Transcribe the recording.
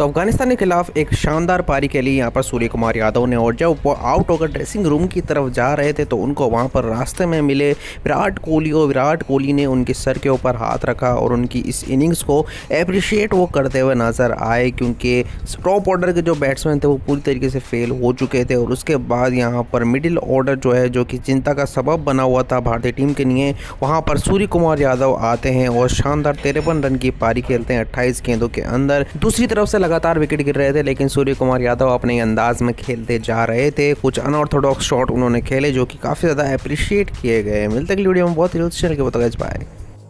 तो अफ़गानिस्तान के खिलाफ एक शानदार पारी के लिए यहाँ पर सूर्य कुमार यादव ने और जब वो आउट होकर ड्रेसिंग रूम की तरफ़ जा रहे थे तो उनको वहाँ पर रास्ते में मिले। विराट कोहली और विराट कोहली ने उनके सर के ऊपर हाथ रखा और उनकी इस इनिंग्स को अप्रिशिएट वो करते हुए नज़र आए, क्योंकि टॉप ऑर्डर के जो बैट्समैन थे, वो पूरी तरीके से फेल हो चुके थे। और उसके बाद यहाँ पर मिडिल ऑर्डर जो है, जो कि चिंता का सबब बना हुआ था भारतीय टीम के लिए, वहाँ पर सूर्य कुमार यादव आते हैं और शानदार तिरपन रन की पारी खेलते हैं अट्ठाईस गेंदों के अंदर। दूसरी तरफ़ से लगातार विकेट गिर रहे थे, लेकिन सूर्य कुमार यादव अपने अंदाज में खेलते जा रहे थे। कुछ अनऑर्थोडॉक्स शॉट उन्होंने खेले, जो कि काफ़ी ज़्यादा अप्रिशिएट किए गए मिलते अगली वीडियो में, बहुत ही चल के बताया